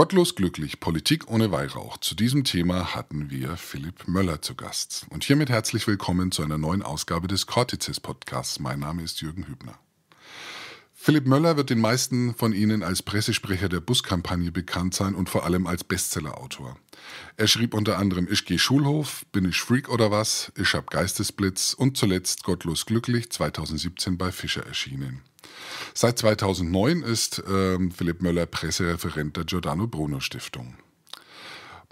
Gottlos glücklich, Politik ohne Weihrauch. Zu diesem Thema hatten wir Philipp Möller zu Gast. Und hiermit herzlich willkommen zu einer neuen Ausgabe des Cortices Podcasts. Mein Name ist Jürgen Hübner. Philipp Möller wird den meisten von Ihnen als Pressesprecher der Buskampagne bekannt sein und vor allem als Bestsellerautor. Er schrieb unter anderem Ich geh Schulhof, Bin ich Freak oder was, Ich hab Geistesblitz und zuletzt Gottlos glücklich 2017 bei Fischer erschienen. Seit 2009 ist ähm, Philipp Möller Pressereferent der Giordano Bruno Stiftung.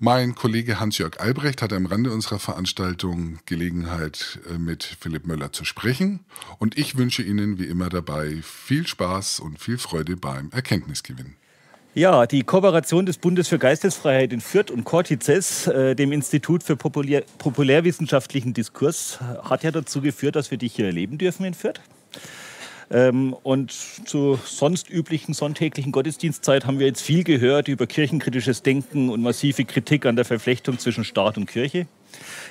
Mein Kollege Hans-Jörg Albrecht hatte am Rande unserer Veranstaltung Gelegenheit, äh, mit Philipp Möller zu sprechen. Und ich wünsche Ihnen wie immer dabei viel Spaß und viel Freude beim Erkenntnisgewinn. Ja, die Kooperation des Bundes für Geistesfreiheit in Fürth und Cortices, äh, dem Institut für Populär populärwissenschaftlichen Diskurs, hat ja dazu geführt, dass wir dich hier erleben dürfen in Fürth. Ähm, und zu sonst üblichen sonntäglichen Gottesdienstzeit haben wir jetzt viel gehört über kirchenkritisches Denken und massive Kritik an der Verflechtung zwischen Staat und Kirche.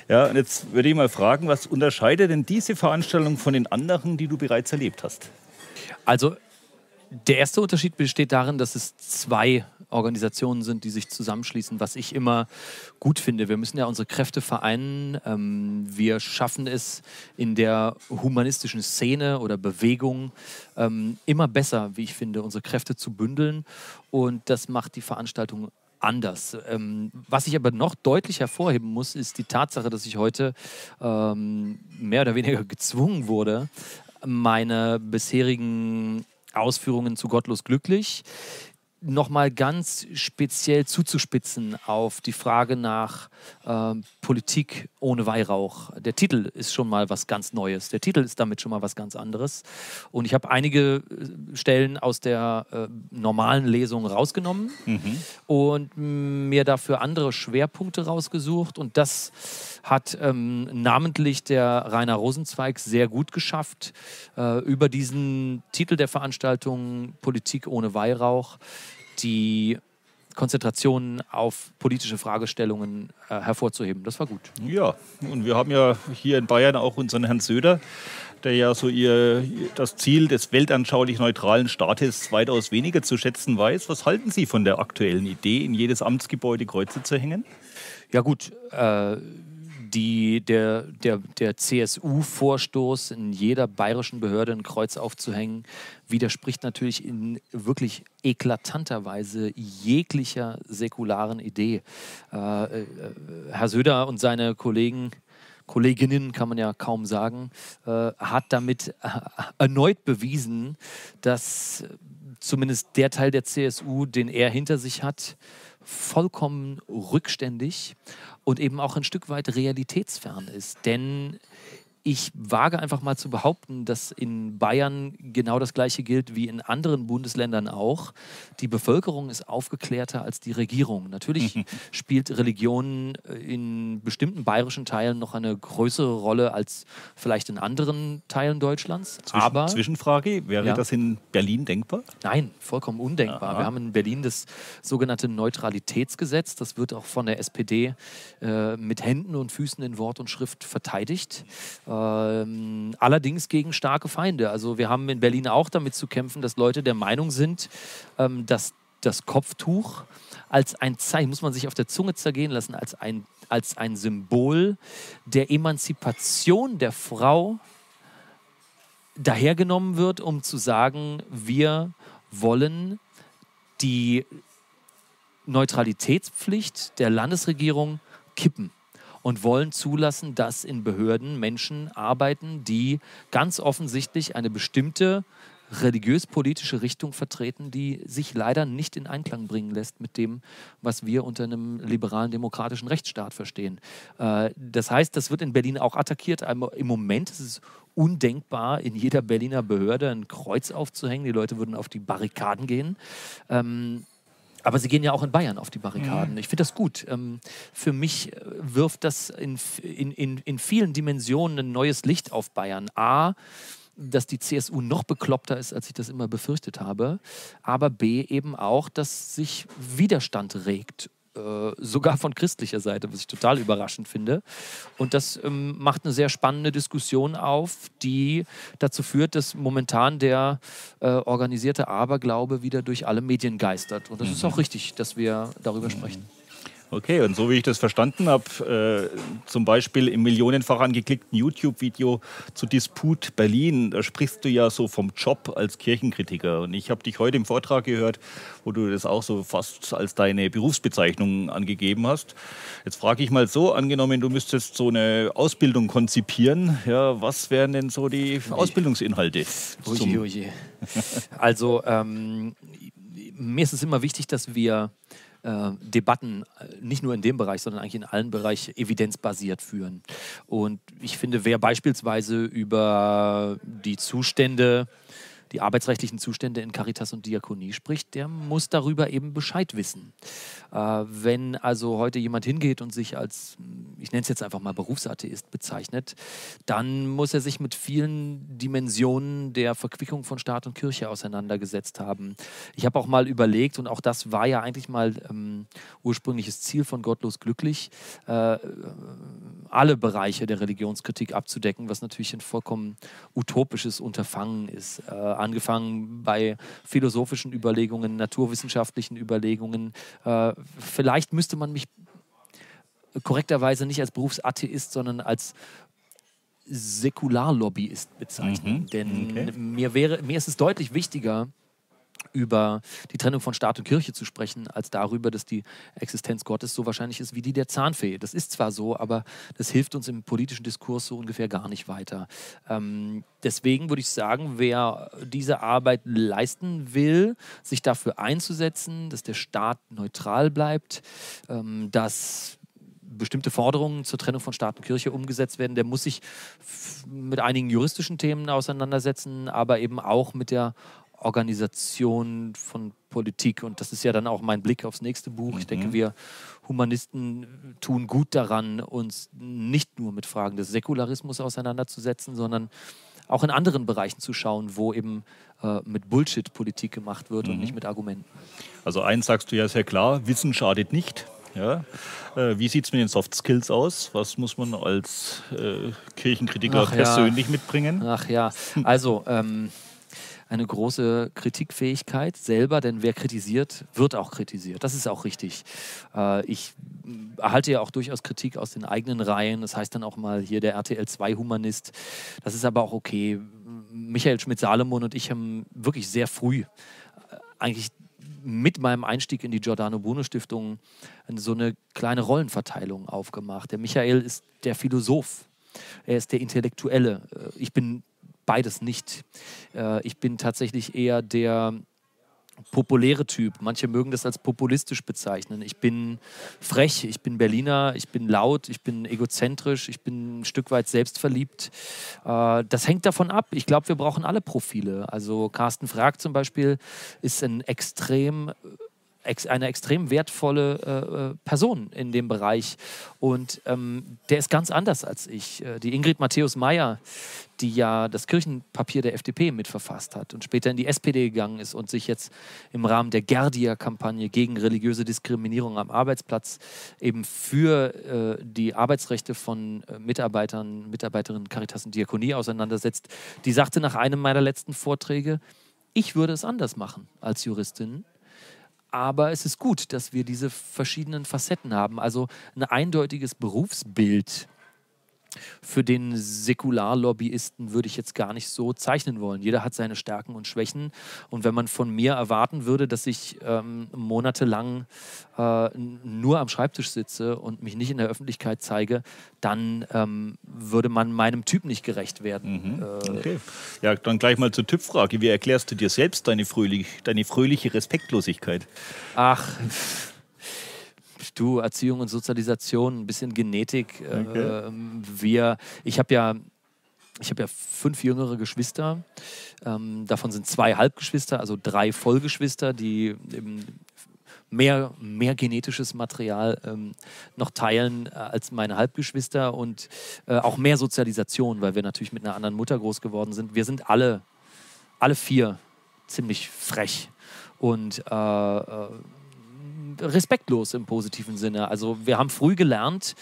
Ja, und jetzt würde ich mal fragen, was unterscheidet denn diese Veranstaltung von den anderen, die du bereits erlebt hast? Also der erste Unterschied besteht darin, dass es zwei Organisationen sind, die sich zusammenschließen, was ich immer gut finde. Wir müssen ja unsere Kräfte vereinen. Ähm, wir schaffen es in der humanistischen Szene oder Bewegung ähm, immer besser, wie ich finde, unsere Kräfte zu bündeln. Und das macht die Veranstaltung anders. Ähm, was ich aber noch deutlich hervorheben muss, ist die Tatsache, dass ich heute ähm, mehr oder weniger gezwungen wurde, meine bisherigen Ausführungen zu Gottlos glücklich nochmal ganz speziell zuzuspitzen auf die Frage nach äh, Politik ohne Weihrauch. Der Titel ist schon mal was ganz Neues. Der Titel ist damit schon mal was ganz anderes. Und ich habe einige äh, Stellen aus der äh, normalen Lesung rausgenommen mhm. und mir dafür andere Schwerpunkte rausgesucht. Und das hat ähm, namentlich der Rainer Rosenzweig sehr gut geschafft, äh, über diesen Titel der Veranstaltung Politik ohne Weihrauch die Konzentration auf politische Fragestellungen äh, hervorzuheben. Das war gut. Ja, und wir haben ja hier in Bayern auch unseren Herrn Söder, der ja so ihr, das Ziel des weltanschaulich neutralen Staates weitaus weniger zu schätzen weiß. Was halten Sie von der aktuellen Idee, in jedes Amtsgebäude Kreuze zu hängen? Ja gut, äh, die, der, der, der CSU-Vorstoß, in jeder bayerischen Behörde ein Kreuz aufzuhängen, widerspricht natürlich in wirklich eklatanter Weise jeglicher säkularen Idee. Äh, äh, Herr Söder und seine Kollegen Kolleginnen kann man ja kaum sagen, äh, hat damit äh, erneut bewiesen, dass zumindest der Teil der CSU, den er hinter sich hat, vollkommen rückständig und eben auch ein Stück weit realitätsfern ist. Denn ich wage einfach mal zu behaupten, dass in Bayern genau das Gleiche gilt wie in anderen Bundesländern auch. Die Bevölkerung ist aufgeklärter als die Regierung. Natürlich spielt Religion äh, in bestimmten bayerischen Teilen noch eine größere Rolle als vielleicht in anderen Teilen Deutschlands. Zwischen, Aber, Zwischenfrage, wäre ja? das in Berlin denkbar? Nein, vollkommen undenkbar. Aha. Wir haben in Berlin das sogenannte Neutralitätsgesetz. Das wird auch von der SPD äh, mit Händen und Füßen in Wort und Schrift verteidigt. Äh, ähm, allerdings gegen starke Feinde. Also wir haben in Berlin auch damit zu kämpfen, dass Leute der Meinung sind, ähm, dass das Kopftuch als ein Zeichen, muss man sich auf der Zunge zergehen lassen, als ein, als ein Symbol der Emanzipation der Frau dahergenommen wird, um zu sagen, wir wollen die Neutralitätspflicht der Landesregierung kippen und wollen zulassen, dass in Behörden Menschen arbeiten, die ganz offensichtlich eine bestimmte religiös-politische Richtung vertreten, die sich leider nicht in Einklang bringen lässt mit dem, was wir unter einem liberalen demokratischen Rechtsstaat verstehen. Äh, das heißt, das wird in Berlin auch attackiert. Im Moment ist es undenkbar, in jeder Berliner Behörde ein Kreuz aufzuhängen. Die Leute würden auf die Barrikaden gehen. Aber sie gehen ja auch in Bayern auf die Barrikaden. Mhm. Ich finde das gut. Ähm, für mich äh, wirft das in, in, in, in vielen Dimensionen ein neues Licht auf Bayern. A, dass die CSU noch bekloppter ist, als ich das immer befürchtet habe. Aber B, eben auch, dass sich Widerstand regt äh, sogar von christlicher Seite, was ich total überraschend finde. Und das ähm, macht eine sehr spannende Diskussion auf, die dazu führt, dass momentan der äh, organisierte Aberglaube wieder durch alle Medien geistert. Und das mhm. ist auch richtig, dass wir darüber sprechen. Okay, und so wie ich das verstanden habe, äh, zum Beispiel im millionenfach angeklickten YouTube-Video zu Disput Berlin, da sprichst du ja so vom Job als Kirchenkritiker. Und ich habe dich heute im Vortrag gehört, wo du das auch so fast als deine Berufsbezeichnung angegeben hast. Jetzt frage ich mal so, angenommen, du müsstest so eine Ausbildung konzipieren, ja, was wären denn so die Ausbildungsinhalte? Oje, oje. Also ähm, mir ist es immer wichtig, dass wir äh, Debatten nicht nur in dem Bereich, sondern eigentlich in allen Bereichen evidenzbasiert führen. Und ich finde, wer beispielsweise über die Zustände die arbeitsrechtlichen Zustände in Caritas und Diakonie spricht, der muss darüber eben Bescheid wissen. Äh, wenn also heute jemand hingeht und sich als, ich nenne es jetzt einfach mal Berufsatheist bezeichnet, dann muss er sich mit vielen Dimensionen der Verquickung von Staat und Kirche auseinandergesetzt haben. Ich habe auch mal überlegt, und auch das war ja eigentlich mal ähm, ursprüngliches Ziel von Gottlos Glücklich, äh, alle Bereiche der Religionskritik abzudecken, was natürlich ein vollkommen utopisches Unterfangen ist. Äh, angefangen bei philosophischen Überlegungen, naturwissenschaftlichen Überlegungen. Äh, vielleicht müsste man mich korrekterweise nicht als Berufsatheist, sondern als Säkularlobbyist bezeichnen. Mhm. Denn okay. mir, wäre, mir ist es deutlich wichtiger, über die Trennung von Staat und Kirche zu sprechen, als darüber, dass die Existenz Gottes so wahrscheinlich ist wie die der Zahnfee. Das ist zwar so, aber das hilft uns im politischen Diskurs so ungefähr gar nicht weiter. Ähm, deswegen würde ich sagen, wer diese Arbeit leisten will, sich dafür einzusetzen, dass der Staat neutral bleibt, ähm, dass bestimmte Forderungen zur Trennung von Staat und Kirche umgesetzt werden, der muss sich mit einigen juristischen Themen auseinandersetzen, aber eben auch mit der Organisation von Politik. Und das ist ja dann auch mein Blick aufs nächste Buch. Mhm. Ich denke, mhm. wir Humanisten tun gut daran, uns nicht nur mit Fragen des Säkularismus auseinanderzusetzen, sondern auch in anderen Bereichen zu schauen, wo eben äh, mit Bullshit Politik gemacht wird mhm. und nicht mit Argumenten. Also eins sagst du ja sehr klar, Wissen schadet nicht. Ja. Äh, wie sieht es mit den Soft Skills aus? Was muss man als äh, Kirchenkritiker Ach, persönlich ja. mitbringen? Ach ja, also ähm, eine große Kritikfähigkeit selber, denn wer kritisiert, wird auch kritisiert. Das ist auch richtig. Äh, ich erhalte ja auch durchaus Kritik aus den eigenen Reihen. Das heißt dann auch mal hier der RTL 2 Humanist. Das ist aber auch okay. Michael Schmidt-Salomon und ich haben wirklich sehr früh äh, eigentlich mit meinem Einstieg in die Giordano Bruno Stiftung so eine kleine Rollenverteilung aufgemacht. Der Michael ist der Philosoph, er ist der Intellektuelle. Äh, ich bin beides nicht. Äh, ich bin tatsächlich eher der populäre Typ. Manche mögen das als populistisch bezeichnen. Ich bin frech, ich bin Berliner, ich bin laut, ich bin egozentrisch, ich bin ein Stück weit selbstverliebt. Äh, das hängt davon ab. Ich glaube, wir brauchen alle Profile. Also Carsten Frag zum Beispiel ist ein extrem eine extrem wertvolle äh, äh, Person in dem Bereich. Und ähm, der ist ganz anders als ich. Äh, die Ingrid Matthäus Meyer, die ja das Kirchenpapier der FDP mitverfasst hat und später in die SPD gegangen ist und sich jetzt im Rahmen der Gerdia-Kampagne gegen religiöse Diskriminierung am Arbeitsplatz eben für äh, die Arbeitsrechte von äh, Mitarbeitern, Mitarbeiterinnen Caritas und Diakonie auseinandersetzt, die sagte nach einem meiner letzten Vorträge, ich würde es anders machen als Juristin. Aber es ist gut, dass wir diese verschiedenen Facetten haben. Also ein eindeutiges Berufsbild für den Säkularlobbyisten würde ich jetzt gar nicht so zeichnen wollen. Jeder hat seine Stärken und Schwächen. Und wenn man von mir erwarten würde, dass ich ähm, monatelang äh, nur am Schreibtisch sitze und mich nicht in der Öffentlichkeit zeige, dann ähm, würde man meinem Typ nicht gerecht werden. Mhm. Äh, okay. Ja, dann gleich mal zur Typfrage. Wie erklärst du dir selbst deine, fröhlich, deine fröhliche Respektlosigkeit? Ach. Du, Erziehung und Sozialisation, ein bisschen Genetik. Okay. Äh, wir, ich habe ja, ich habe ja fünf jüngere Geschwister. Ähm, davon sind zwei Halbgeschwister, also drei Vollgeschwister, die mehr, mehr genetisches Material ähm, noch teilen äh, als meine Halbgeschwister und äh, auch mehr Sozialisation, weil wir natürlich mit einer anderen Mutter groß geworden sind. Wir sind alle, alle vier ziemlich frech und äh, äh respektlos im positiven Sinne. Also wir haben früh gelernt,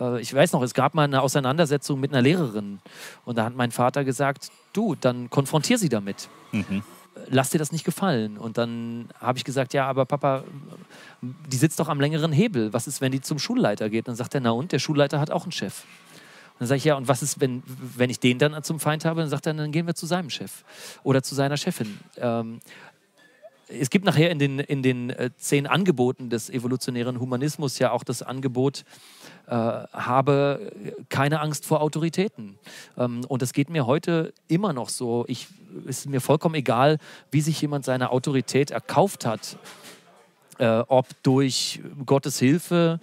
äh, ich weiß noch, es gab mal eine Auseinandersetzung mit einer Lehrerin und da hat mein Vater gesagt, du, dann konfrontier sie damit. Mhm. Lass dir das nicht gefallen. Und dann habe ich gesagt, ja, aber Papa, die sitzt doch am längeren Hebel. Was ist, wenn die zum Schulleiter geht? Dann sagt er, na und, der Schulleiter hat auch einen Chef. Und dann sage ich, ja, und was ist, wenn, wenn ich den dann zum Feind habe? Dann sagt er, dann gehen wir zu seinem Chef oder zu seiner Chefin. Ähm, es gibt nachher in den, in den äh, zehn Angeboten des evolutionären Humanismus ja auch das Angebot, äh, habe keine Angst vor Autoritäten. Ähm, und das geht mir heute immer noch so. Ich, es ist mir vollkommen egal, wie sich jemand seine Autorität erkauft hat. Äh, ob durch Gottes Hilfe,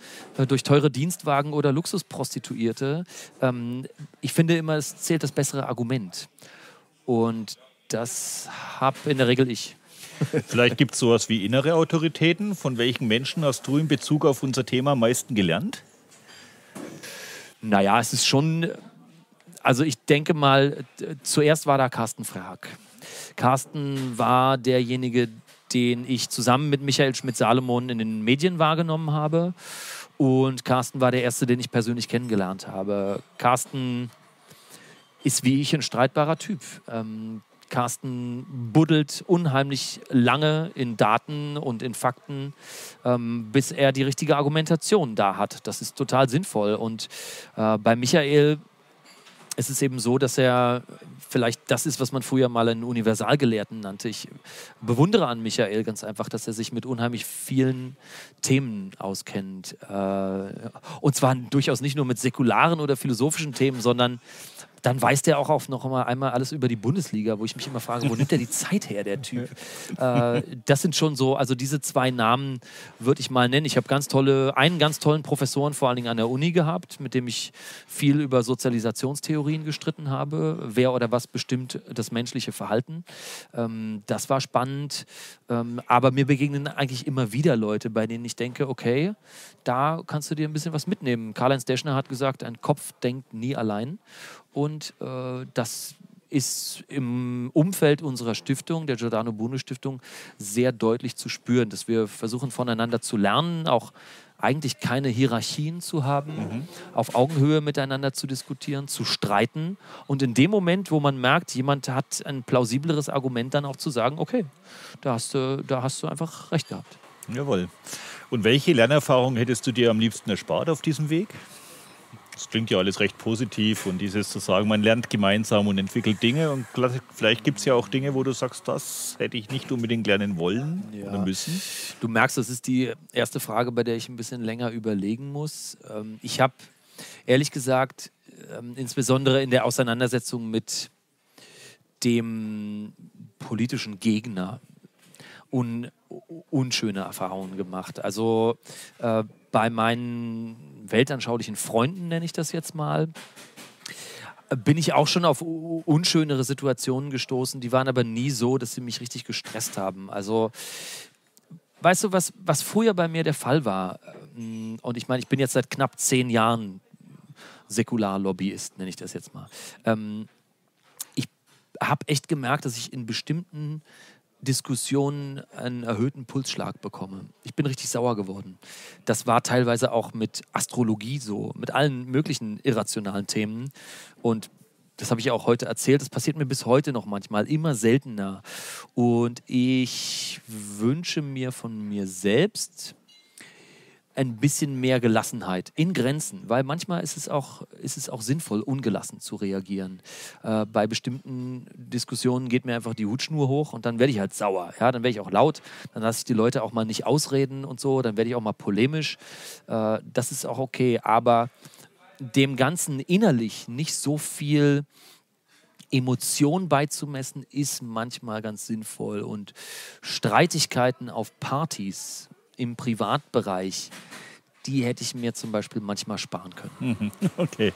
durch teure Dienstwagen oder Luxusprostituierte. Ähm, ich finde immer, es zählt das bessere Argument. Und das habe in der Regel ich. Vielleicht gibt es sowas wie innere Autoritäten. Von welchen Menschen hast du in Bezug auf unser Thema am meisten gelernt? Naja, es ist schon, also ich denke mal, zuerst war da Carsten Frag. Carsten war derjenige, den ich zusammen mit Michael Schmidt-Salomon in den Medien wahrgenommen habe. Und Carsten war der Erste, den ich persönlich kennengelernt habe. Carsten ist wie ich ein streitbarer Typ. Ähm, Carsten buddelt unheimlich lange in Daten und in Fakten, ähm, bis er die richtige Argumentation da hat. Das ist total sinnvoll. Und äh, bei Michael ist es eben so, dass er vielleicht das ist, was man früher mal einen Universalgelehrten nannte. Ich bewundere an Michael ganz einfach, dass er sich mit unheimlich vielen Themen auskennt. Äh, und zwar durchaus nicht nur mit säkularen oder philosophischen Themen, sondern dann weiß der auch auf noch einmal alles über die Bundesliga, wo ich mich immer frage, wo nimmt der die Zeit her, der Typ? äh, das sind schon so, also diese zwei Namen würde ich mal nennen. Ich habe ganz tolle, einen ganz tollen Professoren vor allen Dingen an der Uni gehabt, mit dem ich viel über Sozialisationstheorien gestritten habe. Wer oder was bestimmt das menschliche Verhalten? Ähm, das war spannend. Ähm, aber mir begegnen eigentlich immer wieder Leute, bei denen ich denke, okay, da kannst du dir ein bisschen was mitnehmen. Karl-Heinz Deschner hat gesagt, ein Kopf denkt nie allein. Und äh, das ist im Umfeld unserer Stiftung, der Giordano Bruno Stiftung, sehr deutlich zu spüren, dass wir versuchen voneinander zu lernen, auch eigentlich keine Hierarchien zu haben, mhm. auf Augenhöhe miteinander zu diskutieren, zu streiten und in dem Moment, wo man merkt, jemand hat ein plausibleres Argument, dann auch zu sagen, okay, da hast du, da hast du einfach recht gehabt. Jawohl. Und welche Lernerfahrung hättest du dir am liebsten erspart auf diesem Weg? Das klingt ja alles recht positiv und dieses zu sagen, man lernt gemeinsam und entwickelt Dinge und vielleicht gibt es ja auch Dinge, wo du sagst, das hätte ich nicht unbedingt lernen wollen ja. oder müssen. Du merkst, das ist die erste Frage, bei der ich ein bisschen länger überlegen muss. Ähm, ich habe ehrlich gesagt, ähm, insbesondere in der Auseinandersetzung mit dem politischen Gegner un unschöne Erfahrungen gemacht. Also äh, bei meinen weltanschaulichen Freunden, nenne ich das jetzt mal, bin ich auch schon auf unschönere Situationen gestoßen. Die waren aber nie so, dass sie mich richtig gestresst haben. Also, weißt du, was, was früher bei mir der Fall war? Ähm, und ich meine, ich bin jetzt seit knapp zehn Jahren Säkularlobbyist, nenne ich das jetzt mal. Ähm, ich habe echt gemerkt, dass ich in bestimmten Diskussionen einen erhöhten Pulsschlag bekomme. Ich bin richtig sauer geworden. Das war teilweise auch mit Astrologie so, mit allen möglichen irrationalen Themen. Und das habe ich auch heute erzählt, das passiert mir bis heute noch manchmal, immer seltener. Und ich wünsche mir von mir selbst, ein bisschen mehr Gelassenheit in Grenzen, weil manchmal ist es auch, ist es auch sinnvoll, ungelassen zu reagieren. Äh, bei bestimmten Diskussionen geht mir einfach die Hutschnur hoch und dann werde ich halt sauer. Ja? Dann werde ich auch laut, dann lasse ich die Leute auch mal nicht ausreden und so, dann werde ich auch mal polemisch. Äh, das ist auch okay, aber dem Ganzen innerlich nicht so viel Emotion beizumessen, ist manchmal ganz sinnvoll. Und Streitigkeiten auf Partys im Privatbereich, die hätte ich mir zum Beispiel manchmal sparen können. Okay.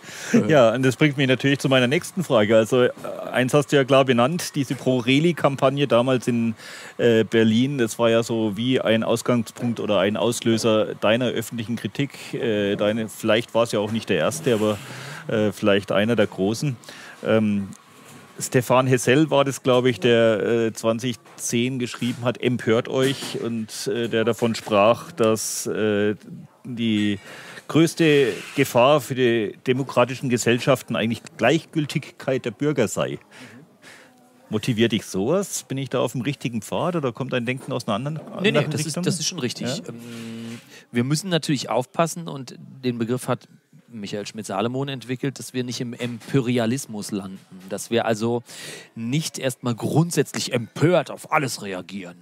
Ja, und das bringt mich natürlich zu meiner nächsten Frage. Also äh, eins hast du ja klar benannt, diese Pro-Reli-Kampagne damals in äh, Berlin, das war ja so wie ein Ausgangspunkt oder ein Auslöser deiner öffentlichen Kritik. Äh, deine, vielleicht war es ja auch nicht der erste, aber äh, vielleicht einer der großen. Ähm, Stefan Hessel war das, glaube ich, der äh, 2010 geschrieben hat, empört euch und äh, der davon sprach, dass äh, die größte Gefahr für die demokratischen Gesellschaften eigentlich Gleichgültigkeit der Bürger sei. Motiviert dich sowas? Bin ich da auf dem richtigen Pfad oder kommt dein Denken aus einer anderen, anderen nee, nee, das Richtung? Ist, das ist schon richtig. Ja? Ähm, wir müssen natürlich aufpassen und den Begriff hat Michael Schmidt-Salomon entwickelt, dass wir nicht im Imperialismus landen, dass wir also nicht erstmal grundsätzlich empört auf alles reagieren.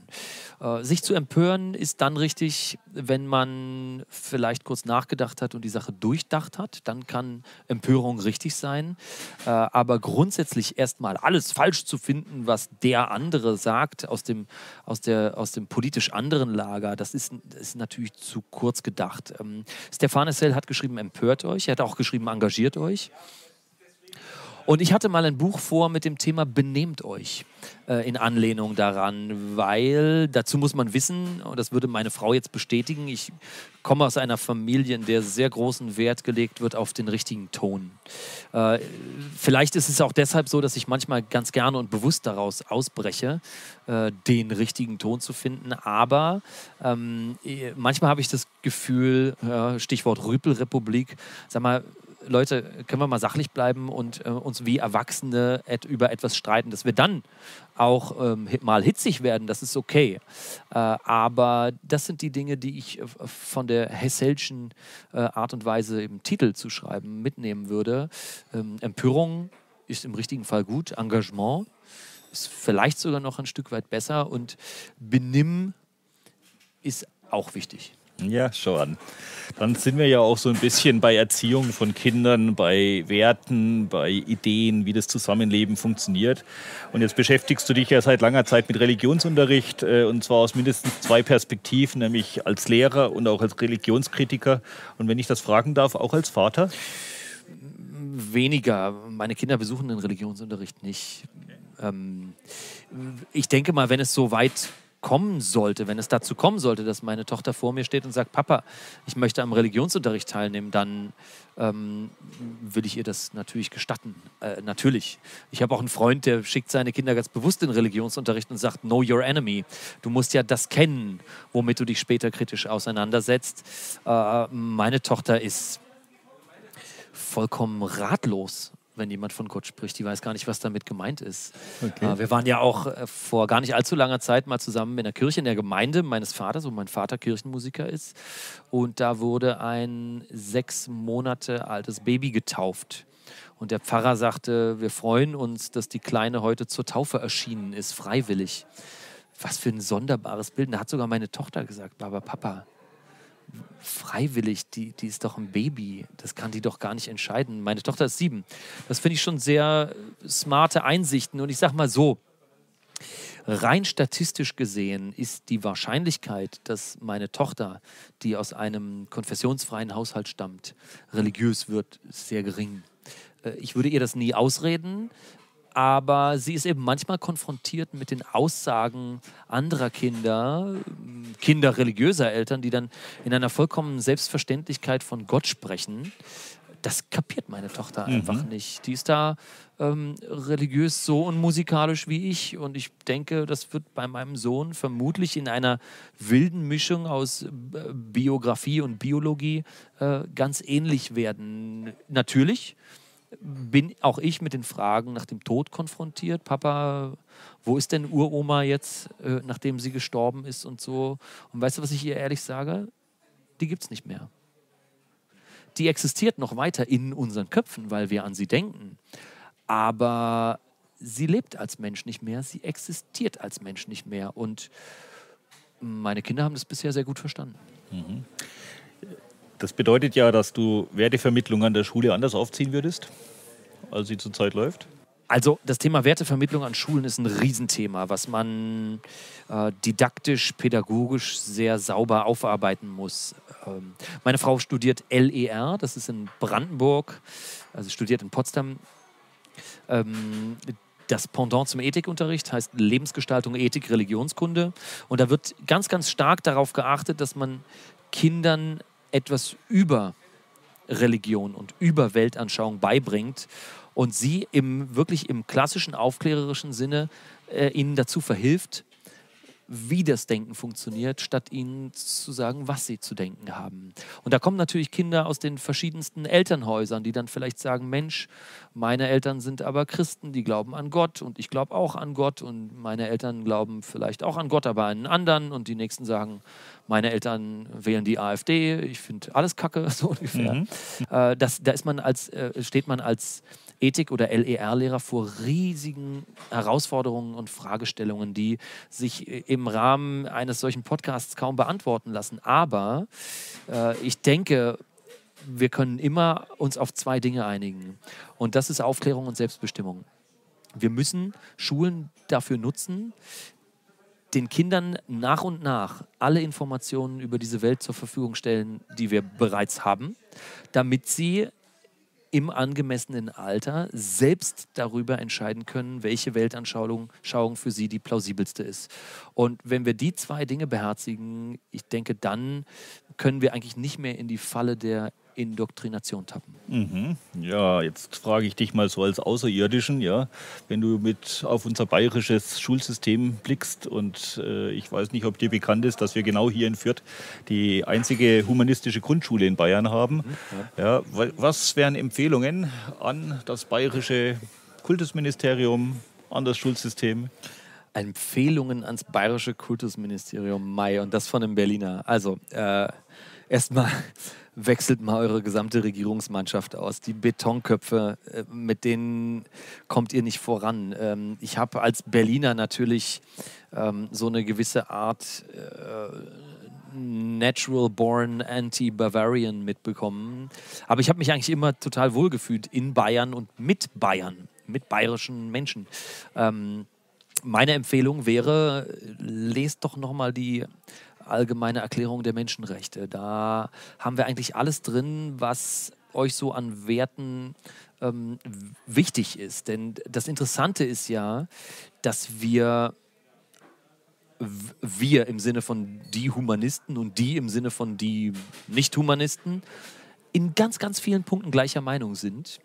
Äh, sich zu empören ist dann richtig, wenn man vielleicht kurz nachgedacht hat und die Sache durchdacht hat. Dann kann Empörung richtig sein. Äh, aber grundsätzlich erstmal alles falsch zu finden, was der andere sagt aus dem, aus der, aus dem politisch anderen Lager, das ist, ist natürlich zu kurz gedacht. Ähm, Stefan Essel hat geschrieben, empört euch. Er hat auch geschrieben, engagiert euch. Und ich hatte mal ein Buch vor mit dem Thema Benehmt euch äh, in Anlehnung daran, weil dazu muss man wissen, und das würde meine Frau jetzt bestätigen, ich komme aus einer Familie, in der sehr großen Wert gelegt wird auf den richtigen Ton. Äh, vielleicht ist es auch deshalb so, dass ich manchmal ganz gerne und bewusst daraus ausbreche, äh, den richtigen Ton zu finden. Aber ähm, manchmal habe ich das Gefühl, Stichwort Rüpelrepublik, sag mal, Leute, können wir mal sachlich bleiben und äh, uns wie Erwachsene et über etwas streiten, dass wir dann auch ähm, mal hitzig werden, das ist okay. Äh, aber das sind die Dinge, die ich äh, von der Hesselschen äh, Art und Weise im Titel zu schreiben mitnehmen würde. Ähm, Empörung ist im richtigen Fall gut, Engagement ist vielleicht sogar noch ein Stück weit besser und Benimm ist auch wichtig. Ja, schon. Dann sind wir ja auch so ein bisschen bei Erziehung von Kindern, bei Werten, bei Ideen, wie das Zusammenleben funktioniert. Und jetzt beschäftigst du dich ja seit langer Zeit mit Religionsunterricht äh, und zwar aus mindestens zwei Perspektiven, nämlich als Lehrer und auch als Religionskritiker. Und wenn ich das fragen darf, auch als Vater? Weniger. Meine Kinder besuchen den Religionsunterricht nicht. Ähm, ich denke mal, wenn es so weit kommen sollte, wenn es dazu kommen sollte, dass meine Tochter vor mir steht und sagt, Papa, ich möchte am Religionsunterricht teilnehmen, dann ähm, will ich ihr das natürlich gestatten. Äh, natürlich. Ich habe auch einen Freund, der schickt seine Kinder ganz bewusst in Religionsunterricht und sagt, know your enemy. Du musst ja das kennen, womit du dich später kritisch auseinandersetzt. Äh, meine Tochter ist vollkommen ratlos wenn jemand von Gott spricht. Die weiß gar nicht, was damit gemeint ist. Okay. Äh, wir waren ja auch äh, vor gar nicht allzu langer Zeit mal zusammen in der Kirche, in der Gemeinde meines Vaters, wo mein Vater Kirchenmusiker ist. Und da wurde ein sechs Monate altes Baby getauft. Und der Pfarrer sagte, wir freuen uns, dass die Kleine heute zur Taufe erschienen ist, freiwillig. Was für ein sonderbares Bild. da hat sogar meine Tochter gesagt, aber Papa, freiwillig, die, die ist doch ein Baby, das kann die doch gar nicht entscheiden. Meine Tochter ist sieben. Das finde ich schon sehr smarte Einsichten. Und ich sage mal so, rein statistisch gesehen ist die Wahrscheinlichkeit, dass meine Tochter, die aus einem konfessionsfreien Haushalt stammt, religiös wird, sehr gering. Äh, ich würde ihr das nie ausreden, aber sie ist eben manchmal konfrontiert mit den Aussagen anderer Kinder, Kinder religiöser Eltern, die dann in einer vollkommenen Selbstverständlichkeit von Gott sprechen. Das kapiert meine Tochter mhm. einfach nicht. Die ist da ähm, religiös so und musikalisch wie ich. Und ich denke, das wird bei meinem Sohn vermutlich in einer wilden Mischung aus äh, Biografie und Biologie äh, ganz ähnlich werden. Natürlich bin auch ich mit den Fragen nach dem Tod konfrontiert. Papa, wo ist denn Uroma jetzt, äh, nachdem sie gestorben ist und so? Und weißt du, was ich ihr ehrlich sage? Die gibt es nicht mehr. Die existiert noch weiter in unseren Köpfen, weil wir an sie denken. Aber sie lebt als Mensch nicht mehr, sie existiert als Mensch nicht mehr. Und meine Kinder haben das bisher sehr gut verstanden. Mhm. Das bedeutet ja, dass du Wertevermittlung an der Schule anders aufziehen würdest, als sie zurzeit läuft? Also das Thema Wertevermittlung an Schulen ist ein Riesenthema, was man äh, didaktisch, pädagogisch sehr sauber aufarbeiten muss. Ähm, meine Frau studiert LER, das ist in Brandenburg, also studiert in Potsdam. Ähm, das Pendant zum Ethikunterricht heißt Lebensgestaltung, Ethik, Religionskunde. Und da wird ganz, ganz stark darauf geachtet, dass man Kindern etwas über Religion und über Weltanschauung beibringt. und sie im wirklich im klassischen aufklärerischen Sinne äh, ihnen dazu verhilft, wie das Denken funktioniert, statt ihnen zu sagen, was sie zu denken haben. Und da kommen natürlich Kinder aus den verschiedensten Elternhäusern, die dann vielleicht sagen, Mensch, meine Eltern sind aber Christen, die glauben an Gott und ich glaube auch an Gott und meine Eltern glauben vielleicht auch an Gott, aber an einen anderen und die nächsten sagen, meine Eltern wählen die AfD, ich finde alles Kacke, so ungefähr. Mhm. Äh, das, da ist man als, äh, steht man als Ethik- oder LER-Lehrer vor riesigen Herausforderungen und Fragestellungen, die sich im Rahmen eines solchen Podcasts kaum beantworten lassen. Aber äh, ich denke, wir können immer uns auf zwei Dinge einigen. Und das ist Aufklärung und Selbstbestimmung. Wir müssen Schulen dafür nutzen, den Kindern nach und nach alle Informationen über diese Welt zur Verfügung stellen, die wir bereits haben, damit sie im angemessenen Alter selbst darüber entscheiden können, welche Weltanschauung für sie die plausibelste ist. Und wenn wir die zwei Dinge beherzigen, ich denke, dann können wir eigentlich nicht mehr in die Falle der Indoktrination tappen. Mhm. Ja, jetzt frage ich dich mal so als Außerirdischen, ja, wenn du mit auf unser bayerisches Schulsystem blickst und äh, ich weiß nicht, ob dir bekannt ist, dass wir genau hier in Fürth die einzige humanistische Grundschule in Bayern haben. Mhm, ja. ja was wären Empfehlungen an das bayerische Kultusministerium, an das Schulsystem? Empfehlungen ans bayerische Kultusministerium Mai und das von einem Berliner. Also äh, erstmal wechselt mal eure gesamte Regierungsmannschaft aus. Die Betonköpfe, äh, mit denen kommt ihr nicht voran. Ähm, ich habe als Berliner natürlich ähm, so eine gewisse Art äh, Natural Born Anti-Bavarian mitbekommen. Aber ich habe mich eigentlich immer total wohlgefühlt in Bayern und mit Bayern, mit bayerischen Menschen. Ähm, meine Empfehlung wäre, lest doch nochmal die allgemeine Erklärung der Menschenrechte. Da haben wir eigentlich alles drin, was euch so an Werten ähm, wichtig ist. Denn das Interessante ist ja, dass wir wir im Sinne von die Humanisten und die im Sinne von die Nicht-Humanisten in ganz, ganz vielen Punkten gleicher Meinung sind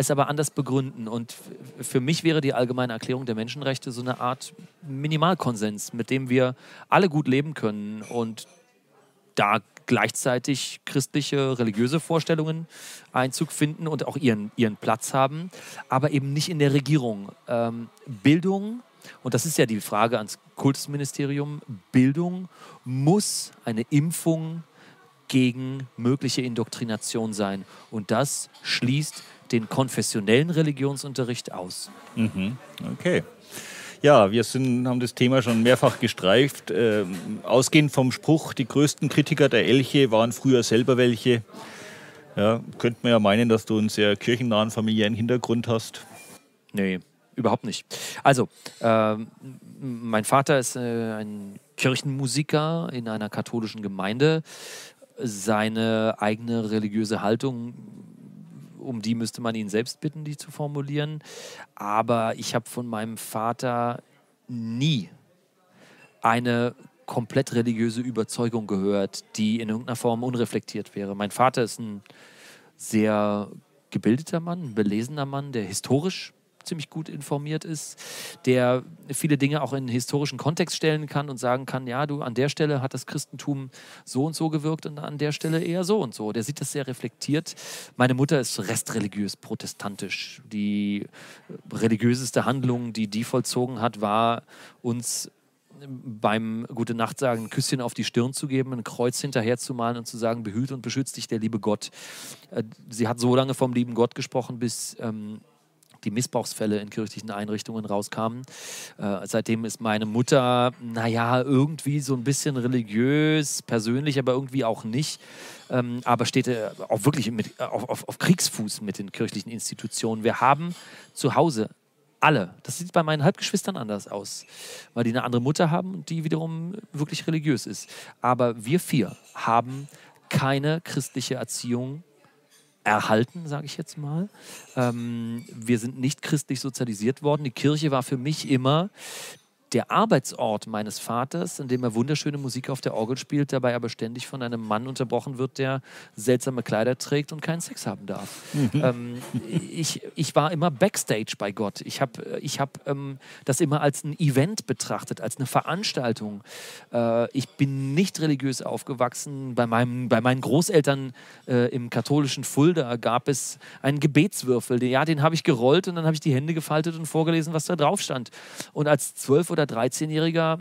es aber anders begründen. Und für mich wäre die allgemeine Erklärung der Menschenrechte so eine Art Minimalkonsens, mit dem wir alle gut leben können und da gleichzeitig christliche, religiöse Vorstellungen Einzug finden und auch ihren, ihren Platz haben, aber eben nicht in der Regierung. Ähm, Bildung, und das ist ja die Frage ans Kultusministerium, Bildung muss eine Impfung gegen mögliche Indoktrination sein. Und das schließt den konfessionellen Religionsunterricht aus. Mhm. Okay. Ja, wir sind, haben das Thema schon mehrfach gestreift. Äh, ausgehend vom Spruch, die größten Kritiker der Elche waren früher selber welche. Ja, könnte man ja meinen, dass du einen sehr kirchennahen familiären Hintergrund hast. Nee, überhaupt nicht. Also, äh, mein Vater ist äh, ein Kirchenmusiker in einer katholischen Gemeinde. Seine eigene religiöse Haltung um die müsste man ihn selbst bitten, die zu formulieren. Aber ich habe von meinem Vater nie eine komplett religiöse Überzeugung gehört, die in irgendeiner Form unreflektiert wäre. Mein Vater ist ein sehr gebildeter Mann, ein belesener Mann, der historisch ziemlich gut informiert ist, der viele Dinge auch in historischen Kontext stellen kann und sagen kann, ja, du, an der Stelle hat das Christentum so und so gewirkt und an der Stelle eher so und so. Der sieht das sehr reflektiert. Meine Mutter ist restreligiös protestantisch. Die religiöseste Handlung, die die vollzogen hat, war uns beim Gute Nacht sagen, ein Küsschen auf die Stirn zu geben, ein Kreuz hinterher zu malen und zu sagen, behüt und beschützt dich der liebe Gott. Äh, sie hat so lange vom lieben Gott gesprochen, bis ähm, die Missbrauchsfälle in kirchlichen Einrichtungen rauskamen. Äh, seitdem ist meine Mutter, naja, irgendwie so ein bisschen religiös, persönlich, aber irgendwie auch nicht. Ähm, aber steht äh, auch wirklich mit, auf, auf, auf Kriegsfuß mit den kirchlichen Institutionen. Wir haben zu Hause alle. Das sieht bei meinen Halbgeschwistern anders aus, weil die eine andere Mutter haben und die wiederum wirklich religiös ist. Aber wir vier haben keine christliche Erziehung erhalten, sage ich jetzt mal. Ähm, wir sind nicht christlich sozialisiert worden. Die Kirche war für mich immer der Arbeitsort meines Vaters, in dem er wunderschöne Musik auf der Orgel spielt, dabei aber ständig von einem Mann unterbrochen wird, der seltsame Kleider trägt und keinen Sex haben darf. Mhm. Ähm, ich, ich war immer Backstage bei Gott. Ich habe ich hab, ähm, das immer als ein Event betrachtet, als eine Veranstaltung. Äh, ich bin nicht religiös aufgewachsen. Bei, meinem, bei meinen Großeltern äh, im katholischen Fulda gab es einen Gebetswürfel. Ja, den habe ich gerollt und dann habe ich die Hände gefaltet und vorgelesen, was da drauf stand. Und als 12- oder 13-Jähriger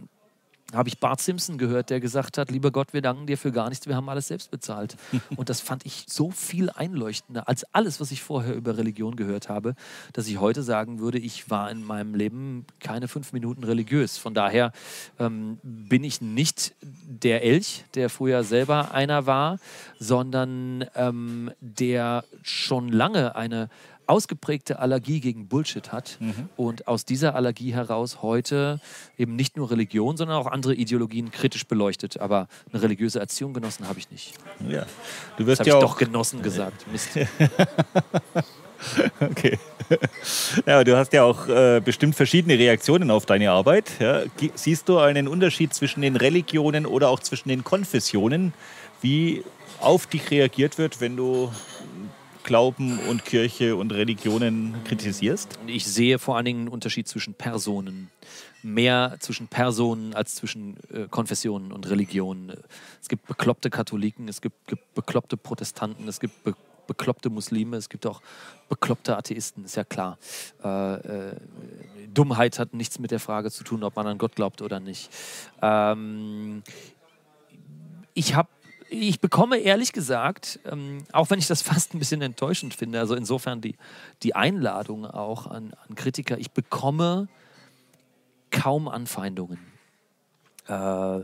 habe ich Bart Simpson gehört, der gesagt hat, lieber Gott, wir danken dir für gar nichts, wir haben alles selbst bezahlt. Und das fand ich so viel einleuchtender als alles, was ich vorher über Religion gehört habe, dass ich heute sagen würde, ich war in meinem Leben keine fünf Minuten religiös. Von daher ähm, bin ich nicht der Elch, der früher selber einer war, sondern ähm, der schon lange eine ausgeprägte Allergie gegen Bullshit hat mhm. und aus dieser Allergie heraus heute eben nicht nur Religion, sondern auch andere Ideologien kritisch beleuchtet. Aber eine religiöse Erziehung genossen habe ich nicht. Ja, du wirst das ja auch doch genossen gesagt. Mist. okay. Ja, du hast ja auch äh, bestimmt verschiedene Reaktionen auf deine Arbeit. Ja. Siehst du einen Unterschied zwischen den Religionen oder auch zwischen den Konfessionen, wie auf dich reagiert wird, wenn du Glauben und Kirche und Religionen kritisierst? Ich sehe vor allen Dingen einen Unterschied zwischen Personen. Mehr zwischen Personen als zwischen äh, Konfessionen und Religionen. Es gibt bekloppte Katholiken, es gibt, bekloppte Protestanten, es gibt be bekloppte Muslime, es gibt auch bekloppte Atheisten, ist ja klar. Äh, äh, Dummheit hat nichts mit der Frage zu tun, ob man an Gott glaubt oder nicht. Ähm, ich habe ich bekomme ehrlich gesagt, ähm, auch wenn ich das fast ein bisschen enttäuschend finde, also insofern die, die Einladung auch an, an Kritiker, ich bekomme kaum Anfeindungen. Äh,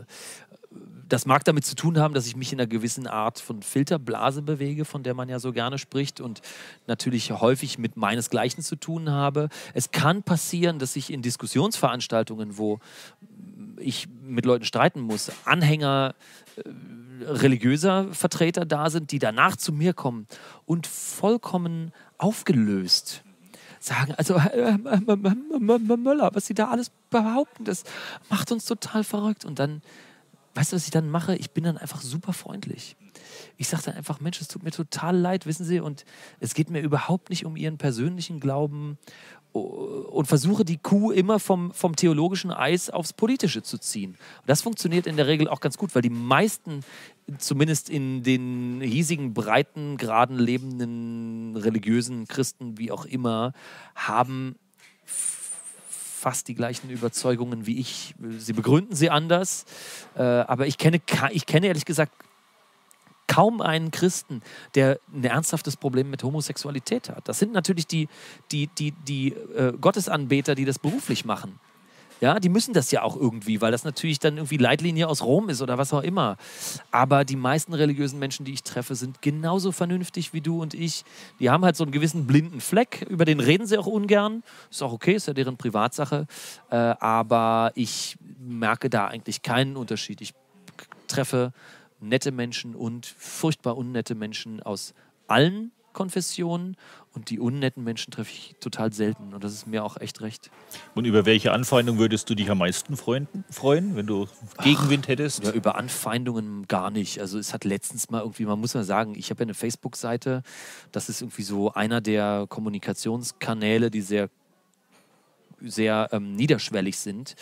das mag damit zu tun haben, dass ich mich in einer gewissen Art von Filterblase bewege, von der man ja so gerne spricht und natürlich häufig mit meinesgleichen zu tun habe. Es kann passieren, dass ich in Diskussionsveranstaltungen, wo ich mit Leuten streiten muss, Anhänger äh, religiöser Vertreter da sind, die danach zu mir kommen und vollkommen aufgelöst sagen, also äh, Möller, was sie da alles behaupten, das macht uns total verrückt. Und dann, weißt du, was ich dann mache? Ich bin dann einfach super freundlich. Ich sage dann einfach, Mensch, es tut mir total leid, wissen Sie, und es geht mir überhaupt nicht um Ihren persönlichen Glauben und versuche die Kuh immer vom, vom theologischen Eis aufs Politische zu ziehen. Und das funktioniert in der Regel auch ganz gut, weil die meisten, zumindest in den hiesigen breiten, geraden lebenden religiösen Christen, wie auch immer, haben fast die gleichen Überzeugungen wie ich. Sie begründen sie anders, äh, aber ich kenne, ich kenne ehrlich gesagt kaum einen Christen, der ein ernsthaftes Problem mit Homosexualität hat. Das sind natürlich die, die, die, die äh, Gottesanbeter, die das beruflich machen. Ja, die müssen das ja auch irgendwie, weil das natürlich dann irgendwie Leitlinie aus Rom ist oder was auch immer. Aber die meisten religiösen Menschen, die ich treffe, sind genauso vernünftig wie du und ich. Die haben halt so einen gewissen blinden Fleck, über den reden sie auch ungern. Ist auch okay, ist ja deren Privatsache. Äh, aber ich merke da eigentlich keinen Unterschied. Ich treffe nette Menschen und furchtbar unnette Menschen aus allen Konfessionen und die unnetten Menschen treffe ich total selten und das ist mir auch echt recht. Und über welche Anfeindung würdest du dich am meisten freuen, freuen wenn du Gegenwind hättest? Ja, über Anfeindungen gar nicht. Also es hat letztens mal irgendwie, man muss mal sagen, ich habe ja eine Facebook-Seite, das ist irgendwie so einer der Kommunikationskanäle, die sehr sehr ähm, niederschwellig sind.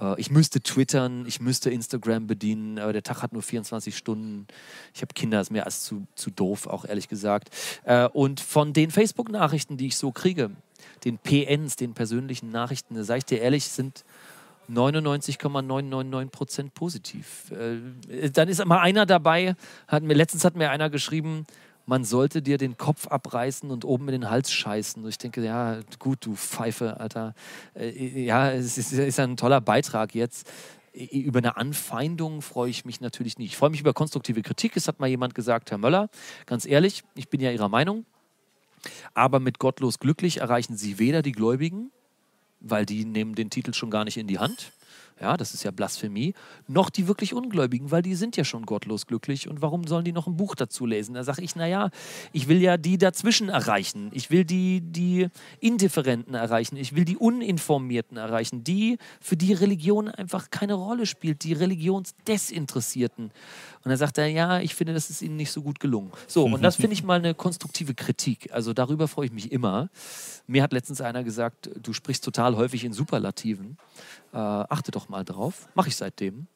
Äh, ich müsste twittern, ich müsste Instagram bedienen, aber der Tag hat nur 24 Stunden. Ich habe Kinder, ist mir als zu, zu doof, auch ehrlich gesagt. Äh, und von den Facebook-Nachrichten, die ich so kriege, den PNs, den persönlichen Nachrichten, sage ich dir ehrlich, sind 99,999% positiv. Äh, dann ist immer einer dabei, hat mir, letztens hat mir einer geschrieben, man sollte dir den Kopf abreißen und oben in den Hals scheißen. Und ich denke, ja, gut, du Pfeife, Alter. Äh, ja, es ist, ist ein toller Beitrag jetzt. Über eine Anfeindung freue ich mich natürlich nicht. Ich freue mich über konstruktive Kritik. Es hat mal jemand gesagt, Herr Möller, ganz ehrlich, ich bin ja Ihrer Meinung, aber mit Gottlos glücklich erreichen Sie weder die Gläubigen, weil die nehmen den Titel schon gar nicht in die Hand, ja, das ist ja Blasphemie, noch die wirklich Ungläubigen, weil die sind ja schon gottlos glücklich und warum sollen die noch ein Buch dazu lesen? Da sage ich, naja, ich will ja die dazwischen erreichen, ich will die, die Indifferenten erreichen, ich will die Uninformierten erreichen, die, für die Religion einfach keine Rolle spielt, die Religionsdesinteressierten. Und dann sagt er, ja, ich finde, das ist Ihnen nicht so gut gelungen. So, und das finde ich mal eine konstruktive Kritik. Also darüber freue ich mich immer. Mir hat letztens einer gesagt, du sprichst total häufig in Superlativen. Äh, achte doch mal drauf. Mache ich seitdem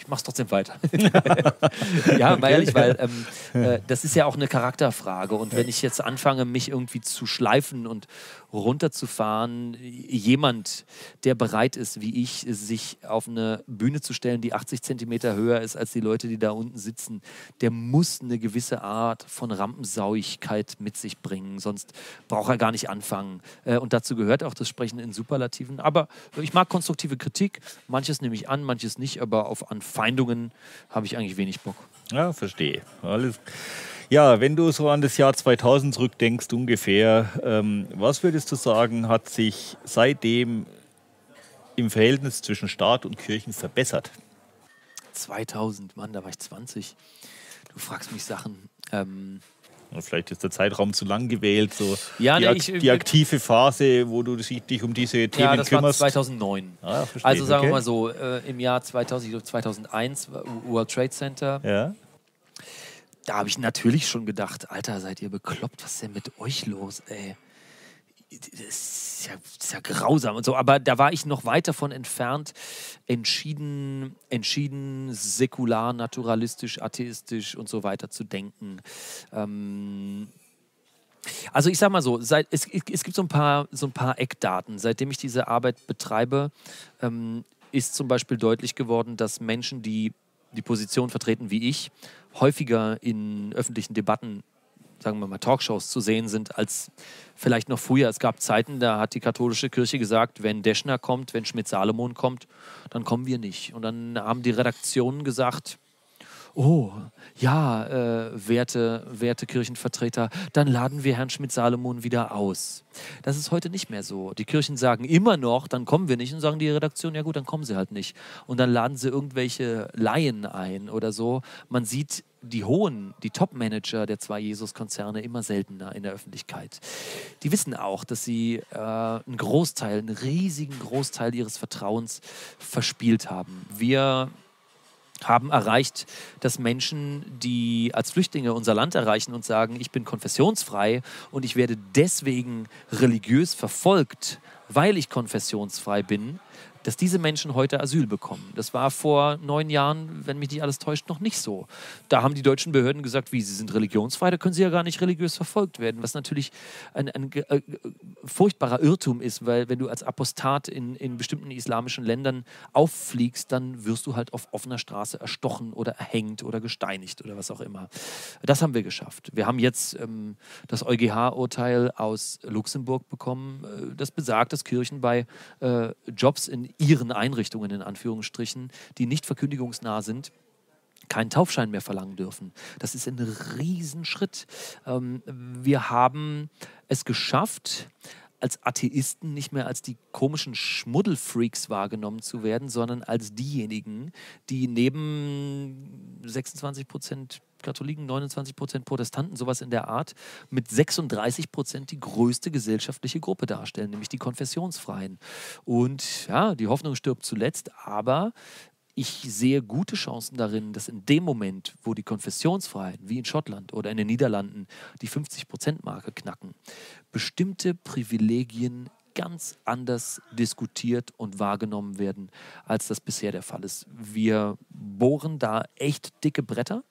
ich mach's trotzdem weiter. ja, mal ehrlich, weil ähm, äh, das ist ja auch eine Charakterfrage. Und wenn ich jetzt anfange, mich irgendwie zu schleifen und runterzufahren, jemand, der bereit ist, wie ich, sich auf eine Bühne zu stellen, die 80 Zentimeter höher ist als die Leute, die da unten sitzen, der muss eine gewisse Art von Rampensauigkeit mit sich bringen. Sonst braucht er gar nicht anfangen. Äh, und dazu gehört auch das Sprechen in Superlativen. Aber ich mag konstruktive Kritik. Manches nehme ich an, manches nicht. Aber auf Anfang Feindungen habe ich eigentlich wenig Bock. Ja, verstehe. Alles. Ja, wenn du so an das Jahr 2000 zurückdenkst, ungefähr, ähm, was würdest du sagen, hat sich seitdem im Verhältnis zwischen Staat und Kirchen verbessert? 2000, Mann, da war ich 20. Du fragst mich Sachen. Ähm, Vielleicht ist der Zeitraum zu lang gewählt. So ja, die, nee, ich, die, aktive Phase, wo du dich um diese Themen ja, das kümmerst. War 2009. Ah, also sagen okay. wir mal so, äh, im Jahr 2000, 2001 World Trade Center. Ja. Da habe ich natürlich schon gedacht, Alter, seid ihr bekloppt? Was ist denn mit euch los, ey? Das ist ja, das ist ja grausam und so. Aber da war ich noch weit davon entfernt, entschieden, entschieden säkular, naturalistisch, atheistisch und so weiter zu denken. Ähm, also ich sag mal so, seit, es, es gibt so ein, paar, so ein paar Eckdaten. Seitdem ich diese Arbeit betreibe, ähm, ist zum Beispiel deutlich geworden, dass Menschen, die die Position vertreten wie ich, häufiger in öffentlichen Debatten sagen wir mal, Talkshows zu sehen sind, als vielleicht noch früher. Es gab Zeiten, da hat die katholische Kirche gesagt, wenn Deschner kommt, wenn Schmidt-Salomon kommt, dann kommen wir nicht. Und dann haben die Redaktionen gesagt, oh, ja, äh, werte, werte Kirchenvertreter, dann laden wir Herrn Schmidt-Salomon wieder aus. Das ist heute nicht mehr so. Die Kirchen sagen immer noch, dann kommen wir nicht und sagen die Redaktion, ja gut, dann kommen sie halt nicht. Und dann laden sie irgendwelche Laien ein oder so. Man sieht die hohen, die Top-Manager der zwei Jesus-Konzerne immer seltener in der Öffentlichkeit. Die wissen auch, dass sie äh, einen Großteil, einen riesigen Großteil ihres Vertrauens verspielt haben. Wir haben erreicht, dass Menschen, die als Flüchtlinge unser Land erreichen und sagen, ich bin konfessionsfrei und ich werde deswegen religiös verfolgt, weil ich konfessionsfrei bin, dass diese Menschen heute Asyl bekommen. Das war vor neun Jahren, wenn mich nicht alles täuscht, noch nicht so. Da haben die deutschen Behörden gesagt, wie, sie sind religionsfrei, da können sie ja gar nicht religiös verfolgt werden, was natürlich ein, ein äh, furchtbarer Irrtum ist, weil wenn du als Apostat in, in bestimmten islamischen Ländern auffliegst, dann wirst du halt auf offener Straße erstochen oder erhängt oder gesteinigt oder was auch immer. Das haben wir geschafft. Wir haben jetzt ähm, das EuGH-Urteil aus Luxemburg bekommen, äh, das besagt, dass Kirchen bei äh, Jobs in ihren Einrichtungen in Anführungsstrichen, die nicht verkündigungsnah sind, keinen Taufschein mehr verlangen dürfen. Das ist ein Riesenschritt. Ähm, wir haben es geschafft, als Atheisten nicht mehr als die komischen Schmuddelfreaks wahrgenommen zu werden, sondern als diejenigen, die neben 26 Prozent Katholiken, 29 Prozent Protestanten, sowas in der Art, mit 36 Prozent die größte gesellschaftliche Gruppe darstellen, nämlich die Konfessionsfreien. Und ja, die Hoffnung stirbt zuletzt, aber ich sehe gute Chancen darin, dass in dem Moment, wo die Konfessionsfreien, wie in Schottland oder in den Niederlanden, die 50-Prozent-Marke knacken, bestimmte Privilegien ganz anders diskutiert und wahrgenommen werden, als das bisher der Fall ist. Wir bohren da echt dicke Bretter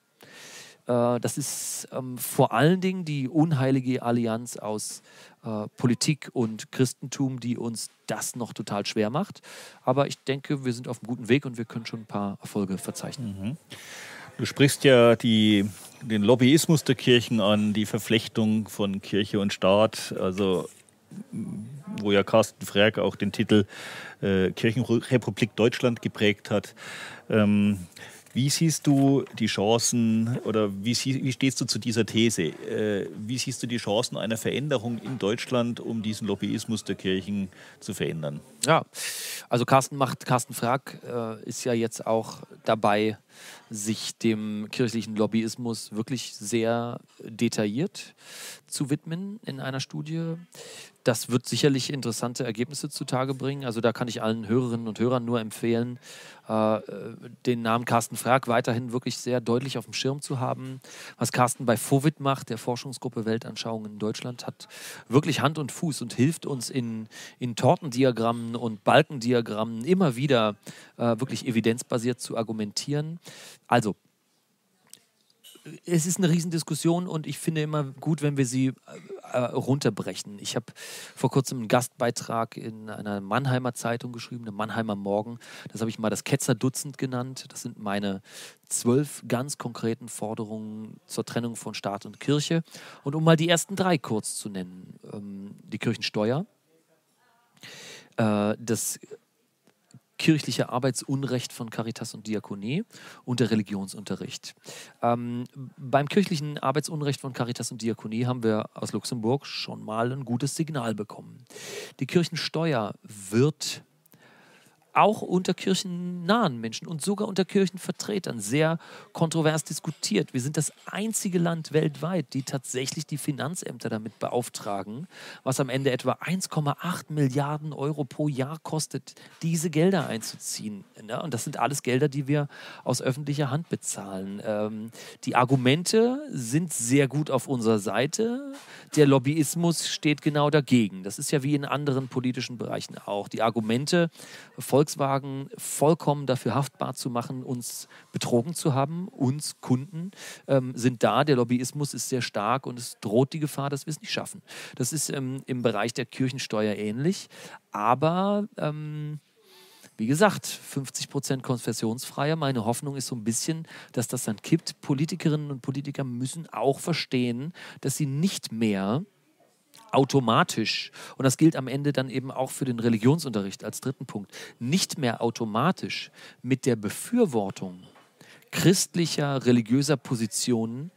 das ist ähm, vor allen Dingen die unheilige Allianz aus äh, Politik und Christentum, die uns das noch total schwer macht. Aber ich denke, wir sind auf einem guten Weg und wir können schon ein paar Erfolge verzeichnen. Mhm. Du sprichst ja die, den Lobbyismus der Kirchen an, die Verflechtung von Kirche und Staat, also wo ja Carsten Frerk auch den Titel äh, Kirchenrepublik Deutschland geprägt hat. Ähm, Wie siehst du die Chancen oder wie, wie stehst du zu dieser These? Äh, wie siehst du die Chancen einer Veränderung in Deutschland, um diesen Lobbyismus der Kirchen zu verändern? Ja, also Carsten macht, Carsten Frag äh, ist ja jetzt auch dabei, sich dem kirchlichen Lobbyismus wirklich sehr detailliert zu widmen in einer Studie. Das wird sicherlich interessante Ergebnisse zutage bringen. Also da kann ich allen Hörerinnen und Hörern nur empfehlen, äh, den Namen Carsten Frag weiterhin wirklich sehr deutlich auf dem Schirm zu haben. Was Carsten bei FOVIT macht, der Forschungsgruppe Weltanschauung in Deutschland, hat wirklich Hand und Fuß und hilft uns in, in Tortendiagrammen und Balkendiagrammen immer wieder äh, wirklich evidenzbasiert zu argumentieren. Also es ist eine Riesendiskussion und ich finde immer gut, wenn wir sie äh, äh, runterbrechen. Ich habe vor kurzem einen Gastbeitrag in einer Mannheimer Zeitung geschrieben, einem Mannheimer Morgen. Das habe ich mal das Ketzerdutzend genannt. Das sind meine zwölf ganz konkreten Forderungen zur Trennung von Staat und Kirche. Und um mal die ersten drei kurz zu nennen: ähm, die Kirchensteuer, äh, das kirchliche Arbeitsunrecht von Caritas und Diakonie und der Religionsunterricht. Ähm, beim kirchlichen Arbeitsunrecht von Caritas und Diakonie haben wir aus Luxemburg schon mal ein gutes Signal bekommen. Die Kirchensteuer wird auch unter kirchennahen Menschen und sogar unter Kirchenvertretern sehr kontrovers diskutiert. Wir sind das einzige Land weltweit, die tatsächlich die Finanzämter damit beauftragen, was am Ende etwa 1,8 Milliarden Euro pro Jahr kostet, diese Gelder einzuziehen. Und das sind alles Gelder, die wir aus öffentlicher Hand bezahlen. Ähm, die Argumente sind sehr gut auf unserer Seite. Der Lobbyismus steht genau dagegen. Das ist ja wie in anderen politischen Bereichen auch. Die Argumente Volkswagen Volkswagen vollkommen dafür haftbar zu machen, uns betrogen zu haben. Uns Kunden ähm, sind da, der Lobbyismus ist sehr stark und es droht die Gefahr, dass wir es nicht schaffen. Das ist ähm, im Bereich der Kirchensteuer ähnlich, aber ähm, wie gesagt, 50 Prozent konfessionsfreier. Meine Hoffnung ist so ein bisschen, dass das dann kippt. Politikerinnen und Politiker müssen auch verstehen, dass sie nicht mehr automatisch, und das gilt am Ende dann eben auch für den Religionsunterricht als dritten Punkt, nicht mehr automatisch mit der Befürwortung christlicher, religiöser Positionen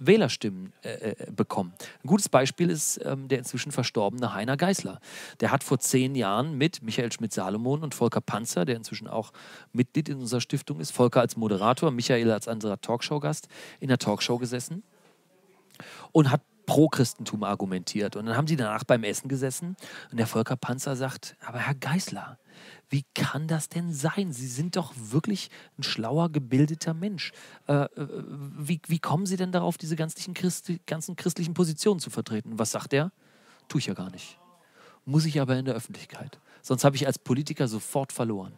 Wählerstimmen äh, äh, bekommen. Ein gutes Beispiel ist ähm, der inzwischen verstorbene Heiner Geißler. Der hat vor zehn Jahren mit Michael Schmidt-Salomon und Volker Panzer, der inzwischen auch Mitglied in unserer Stiftung ist, Volker als Moderator, Michael als anderer Talkshow-Gast, in der Talkshow gesessen und hat pro Christentum argumentiert. Und dann haben sie danach beim Essen gesessen und der Volker Panzer sagt, aber Herr Geißler, wie kann das denn sein? Sie sind doch wirklich ein schlauer, gebildeter Mensch. Äh, äh wie, wie kommen Sie denn darauf, diese ganzen, Christi, ganzen christlichen Positionen zu vertreten? Was sagt er? Tue ich ja gar nicht. Muss ich aber in der Öffentlichkeit. Sonst habe ich als Politiker sofort verloren.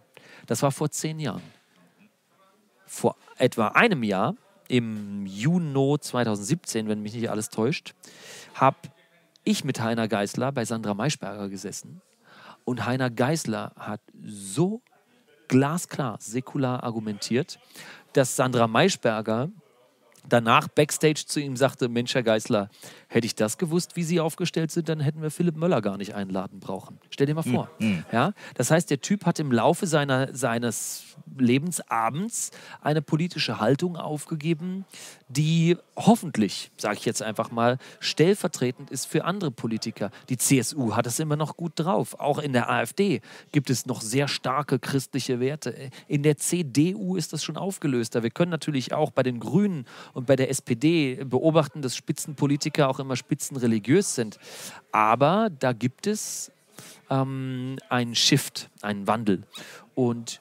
Das war vor zehn Jahren. Vor etwa einem Jahr im Juni 2017, wenn mich nicht alles täuscht, habe ich mit Heiner Geißler bei Sandra Maischberger gesessen. Und Heiner Geißler hat so glasklar säkular argumentiert, dass Sandra Maischberger danach backstage zu ihm sagte, Mensch, Herr Geißler, hätte ich das gewusst, wie Sie aufgestellt sind, dann hätten wir Philipp Möller gar nicht einladen brauchen. Stell dir mal vor. Mhm. Ja? Das heißt, der Typ hat im Laufe seiner, seines Lebensabends eine politische Haltung aufgegeben, die hoffentlich, sage ich jetzt einfach mal, stellvertretend ist für andere Politiker. Die CSU hat es immer noch gut drauf. Auch in der AfD gibt es noch sehr starke christliche Werte. In der CDU ist das schon aufgelöster. Wir können natürlich auch bei den Grünen und bei der SPD beobachten, dass Spitzenpolitiker auch immer spitzenreligiös sind. Aber da gibt es ähm, einen Shift, einen Wandel. Und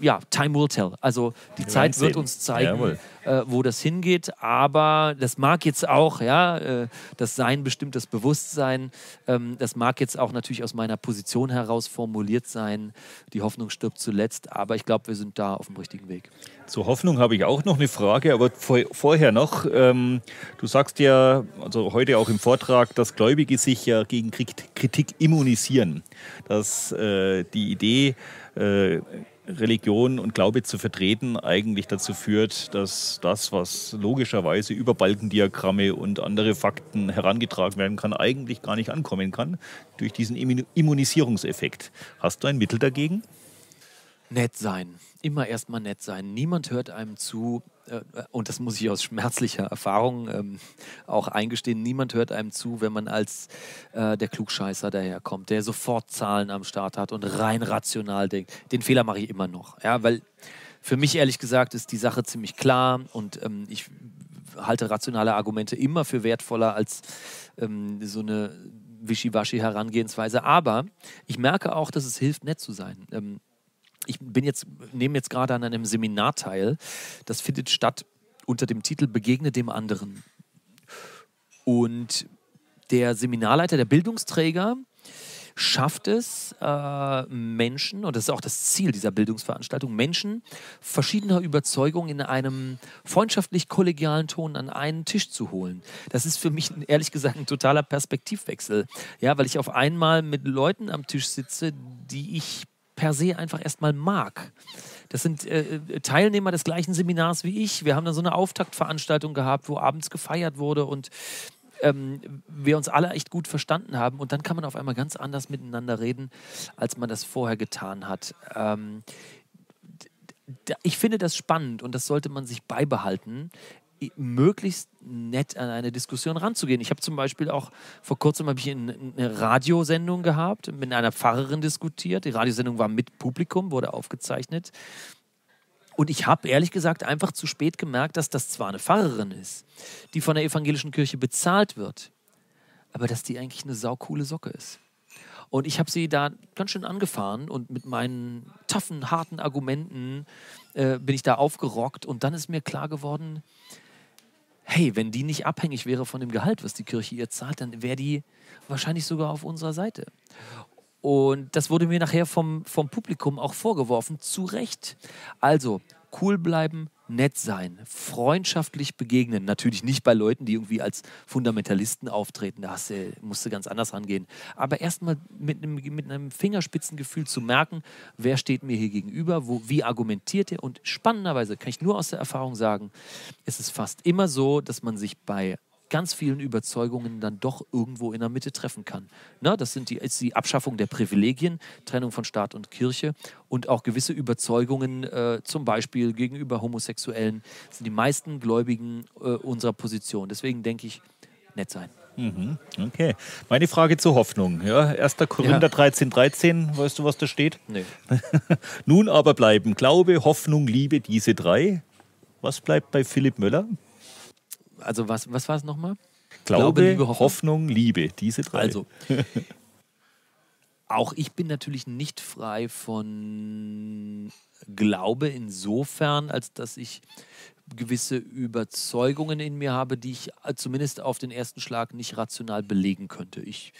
ja, time will tell. Also die Zeit wird uns zeigen, äh, wo das hingeht. Aber das mag jetzt auch, ja, äh, das Sein bestimmt das Bewusstsein. Ähm, das mag jetzt auch natürlich aus meiner Position heraus formuliert sein. Die Hoffnung stirbt zuletzt. Aber ich glaube, wir sind da auf dem richtigen Weg. Zur Hoffnung habe ich auch noch eine Frage, aber vor, vorher noch. Ähm, du sagst ja, also heute auch im Vortrag, dass Gläubige sich ja gegen Kritik immunisieren. Dass äh, die Idee, äh, Religion und Glaube zu vertreten, eigentlich dazu führt, dass das, was logischerweise über Balkendiagramme und andere Fakten herangetragen werden kann, eigentlich gar nicht ankommen kann, durch diesen Immunisierungseffekt. Hast du ein Mittel dagegen? Nett sein. Immer erstmal nett sein. Niemand hört einem zu. Äh, und das muss ich aus schmerzlicher Erfahrung ähm, auch eingestehen. Niemand hört einem zu, wenn man als äh, der Klugscheißer daherkommt, der sofort Zahlen am Start hat und rein rational denkt. Den Fehler mache ich immer noch. Ja, weil für mich ehrlich gesagt ist die Sache ziemlich klar und ähm, ich halte rationale Argumente immer für wertvoller als ähm, so eine wischiwaschi Herangehensweise. Aber ich merke auch, dass es hilft, nett zu sein. Ähm, ich bin jetzt, nehme jetzt gerade an einem Seminar teil. Das findet statt unter dem Titel Begegne dem anderen. Und der Seminarleiter, der Bildungsträger, schafft es, äh, Menschen, und das ist auch das Ziel dieser Bildungsveranstaltung, Menschen verschiedener Überzeugungen in einem freundschaftlich-kollegialen Ton an einen Tisch zu holen. Das ist für mich ehrlich gesagt ein totaler Perspektivwechsel. Ja, weil ich auf einmal mit Leuten am Tisch sitze, die ich per se einfach erstmal mag. Das sind äh, Teilnehmer des gleichen Seminars wie ich. Wir haben dann so eine Auftaktveranstaltung gehabt, wo abends gefeiert wurde und ähm, wir uns alle echt gut verstanden haben. Und dann kann man auf einmal ganz anders miteinander reden, als man das vorher getan hat. Ähm, ich finde das spannend und das sollte man sich beibehalten möglichst nett an eine Diskussion ranzugehen. Ich habe zum Beispiel auch vor kurzem ich eine Radiosendung gehabt, mit einer Pfarrerin diskutiert. Die Radiosendung war mit Publikum, wurde aufgezeichnet. Und ich habe ehrlich gesagt einfach zu spät gemerkt, dass das zwar eine Pfarrerin ist, die von der evangelischen Kirche bezahlt wird, aber dass die eigentlich eine saukoole Socke ist. Und ich habe sie da ganz schön angefahren und mit meinen taffen, harten Argumenten äh, bin ich da aufgerockt. Und dann ist mir klar geworden, hey, wenn die nicht abhängig wäre von dem Gehalt, was die Kirche ihr zahlt, dann wäre die wahrscheinlich sogar auf unserer Seite. Und das wurde mir nachher vom, vom Publikum auch vorgeworfen, zu Recht. Also, cool bleiben, nett sein, freundschaftlich begegnen. Natürlich nicht bei Leuten, die irgendwie als Fundamentalisten auftreten. Da hast du, musst du ganz anders rangehen. Aber erstmal mit einem, mit einem Fingerspitzengefühl zu merken, wer steht mir hier gegenüber, wo, wie argumentiert er. Und spannenderweise kann ich nur aus der Erfahrung sagen, es ist fast immer so, dass man sich bei ganz vielen Überzeugungen dann doch irgendwo in der Mitte treffen kann. Na, das sind die, ist die Abschaffung der Privilegien, Trennung von Staat und Kirche und auch gewisse Überzeugungen, äh, zum Beispiel gegenüber Homosexuellen, sind die meisten Gläubigen äh, unserer Position. Deswegen denke ich, nett sein. Mhm, okay. Meine Frage zur Hoffnung. Ja, 1. Korinther ja. 13, 13, weißt du, was da steht? Nee. Nun aber bleiben Glaube, Hoffnung, Liebe, diese drei. Was bleibt bei Philipp Möller? Also was, was war es nochmal? Glaube, Glaube, Liebe, Hoffnung. Hoffnung, Liebe, diese drei. Also, auch ich bin natürlich nicht frei von Glaube insofern, als dass ich gewisse Überzeugungen in mir habe, die ich zumindest auf den ersten Schlag nicht rational belegen könnte. Ich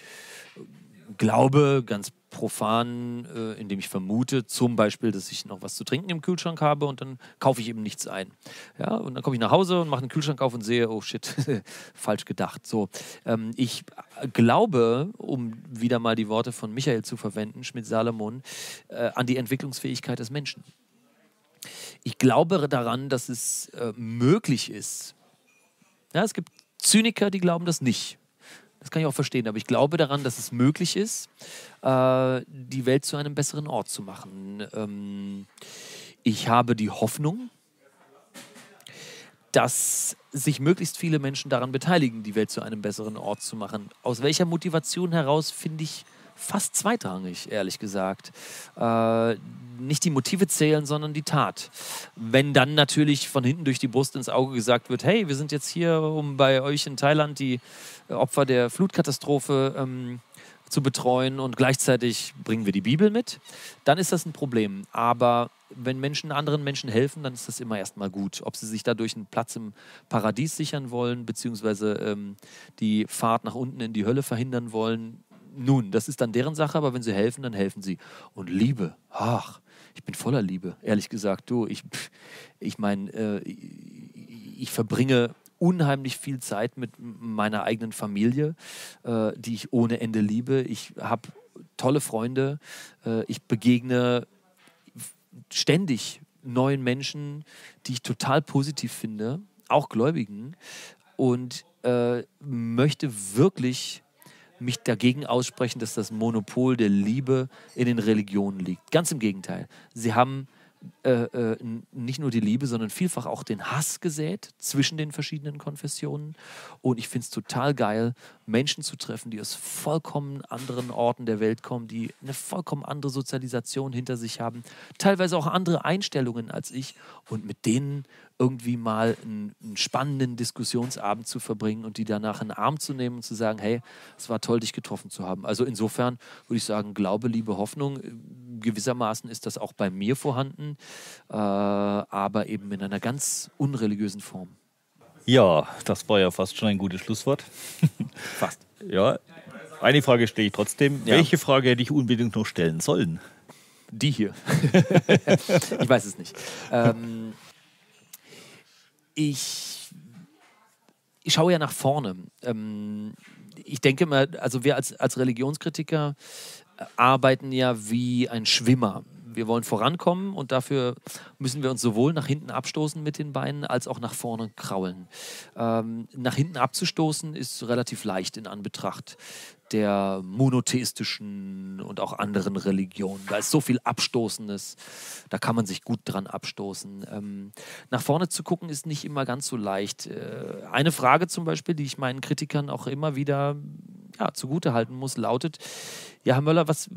glaube ganz profan, äh, indem ich vermute, zum Beispiel, dass ich noch was zu trinken im Kühlschrank habe und dann kaufe ich eben nichts ein. Ja, und dann komme ich nach Hause und mache einen Kühlschrank auf und sehe, oh shit, falsch gedacht. So, ähm, ich glaube, um wieder mal die Worte von Michael zu verwenden, Schmidt-Salomon, äh, an die Entwicklungsfähigkeit des Menschen. Ich glaube daran, dass es äh, möglich ist. Ja, es gibt Zyniker, die glauben das nicht. Das kann ich auch verstehen, aber ich glaube daran, dass es möglich ist, äh, die Welt zu einem besseren Ort zu machen. Ähm, ich habe die Hoffnung, dass sich möglichst viele Menschen daran beteiligen, die Welt zu einem besseren Ort zu machen. Aus welcher Motivation heraus finde ich fast zweitrangig, ehrlich gesagt. Äh, nicht die Motive zählen, sondern die Tat. Wenn dann natürlich von hinten durch die Brust ins Auge gesagt wird, hey, wir sind jetzt hier, um bei euch in Thailand die Opfer der Flutkatastrophe ähm, zu betreuen und gleichzeitig bringen wir die Bibel mit, dann ist das ein Problem. Aber wenn Menschen anderen Menschen helfen, dann ist das immer erstmal gut. Ob sie sich dadurch einen Platz im Paradies sichern wollen, beziehungsweise ähm, die Fahrt nach unten in die Hölle verhindern wollen, nun, das ist dann deren Sache, aber wenn sie helfen, dann helfen sie. Und Liebe, ach, ich bin voller Liebe, ehrlich gesagt. Du, ich, ich meine, äh, ich verbringe unheimlich viel Zeit mit meiner eigenen Familie, äh, die ich ohne Ende liebe. Ich habe tolle Freunde. Äh, ich begegne ständig neuen Menschen, die ich total positiv finde, auch Gläubigen. Und äh, möchte wirklich mich dagegen aussprechen, dass das Monopol der Liebe in den Religionen liegt. Ganz im Gegenteil. Sie haben äh, äh, nicht nur die Liebe, sondern vielfach auch den Hass gesät zwischen den verschiedenen Konfessionen. Und ich finde es total geil, Menschen zu treffen, die aus vollkommen anderen Orten der Welt kommen, die eine vollkommen andere Sozialisation hinter sich haben, teilweise auch andere Einstellungen als ich und mit denen irgendwie mal einen, einen, spannenden Diskussionsabend zu verbringen und die danach in den Arm zu nehmen und zu sagen, hey, es war toll, dich getroffen zu haben. Also insofern würde ich sagen, Glaube, Liebe, Hoffnung, gewissermaßen ist das auch bei mir vorhanden, äh, aber eben in einer ganz unreligiösen Form. Ja, das war ja fast schon ein gutes Schlusswort. Fast. ja, eine Frage stelle ich trotzdem. Ja. Welche Frage hätte ich unbedingt noch stellen sollen? Die hier. ich weiß es nicht. Ähm, ich, ich schaue ja nach vorne. Ähm, ich denke mal, also wir als, als Religionskritiker arbeiten ja wie ein Schwimmer. Wir wollen vorankommen und dafür müssen wir uns sowohl nach hinten abstoßen mit den Beinen als auch nach vorne kraulen. Ähm, nach hinten abzustoßen ist relativ leicht in Anbetracht der monotheistischen und auch anderen Religionen. Da ist so viel Abstoßendes, da kann man sich gut dran abstoßen. Ähm, nach vorne zu gucken ist nicht immer ganz so leicht. Äh, eine Frage zum Beispiel, die ich meinen Kritikern auch immer wieder ja, zugute halten muss, lautet, ja, Herr Möller, was,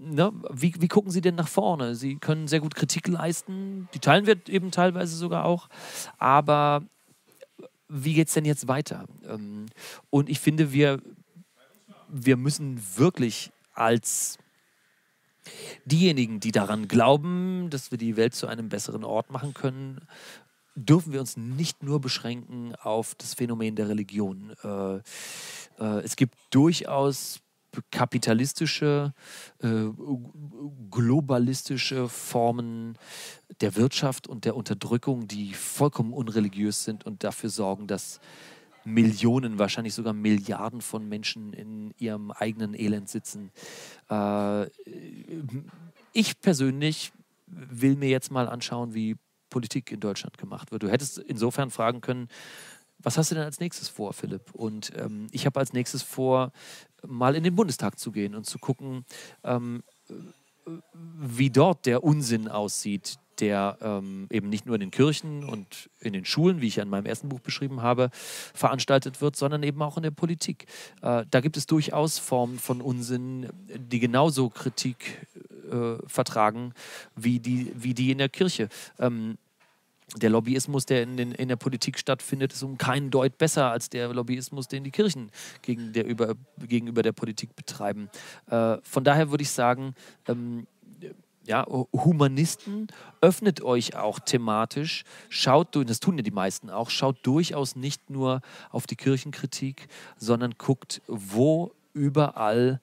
ne, wie, wie gucken Sie denn nach vorne? Sie können sehr gut Kritik leisten, die teilen wir eben teilweise sogar auch, aber wie geht es denn jetzt weiter? Ähm, und ich finde, wir, wir müssen wirklich als diejenigen, die daran glauben, dass wir die Welt zu einem besseren Ort machen können, dürfen wir uns nicht nur beschränken auf das Phänomen der Religion. Äh, äh, es gibt durchaus kapitalistische, äh, globalistische Formen der Wirtschaft und der Unterdrückung, die vollkommen unreligiös sind und dafür sorgen, dass Millionen, wahrscheinlich sogar Milliarden von Menschen in ihrem eigenen Elend sitzen. Äh, ich persönlich will mir jetzt mal anschauen, wie Politik in Deutschland gemacht wird. Du hättest insofern fragen können, was hast du denn als nächstes vor, Philipp? Und ähm, ich habe als nächstes vor, mal in den Bundestag zu gehen und zu gucken, ähm, wie dort der Unsinn aussieht, der ähm, eben nicht nur in den Kirchen und in den Schulen, wie ich ja in meinem ersten Buch beschrieben habe, veranstaltet wird, sondern eben auch in der Politik. Äh, da gibt es durchaus Formen von Unsinn, die genauso Kritik äh, vertragen wie die, wie die in der Kirche. Ähm, der Lobbyismus, der in, den, in, der Politik stattfindet, ist um keinen Deut besser als der Lobbyismus, den die Kirchen gegen der über, gegenüber der Politik betreiben. Äh, von daher würde ich sagen, ähm, ja, Humanisten, öffnet euch auch thematisch, schaut, das tun ja die meisten auch, schaut durchaus nicht nur auf die Kirchenkritik, sondern guckt, wo überall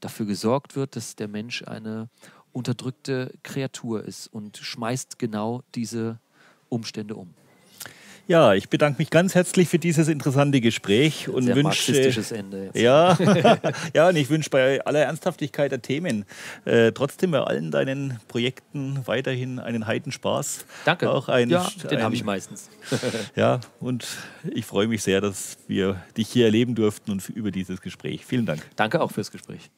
dafür gesorgt wird, dass der Mensch eine unterdrückte Kreatur ist und schmeißt genau diese Umstände um. Ja, ich bedanke mich ganz herzlich für dieses interessante Gespräch und Sehr wünsche Ende jetzt. Ja, ja, und ich wünsche bei aller Ernsthaftigkeit der Themen äh, trotzdem bei allen deinen Projekten weiterhin einen Heidenspaß. Danke. Auch ein, ja, den habe ich meistens. ja, und ich freue mich sehr, dass wir dich hier erleben durften und über dieses Gespräch. Vielen Dank. Danke auch fürs Gespräch.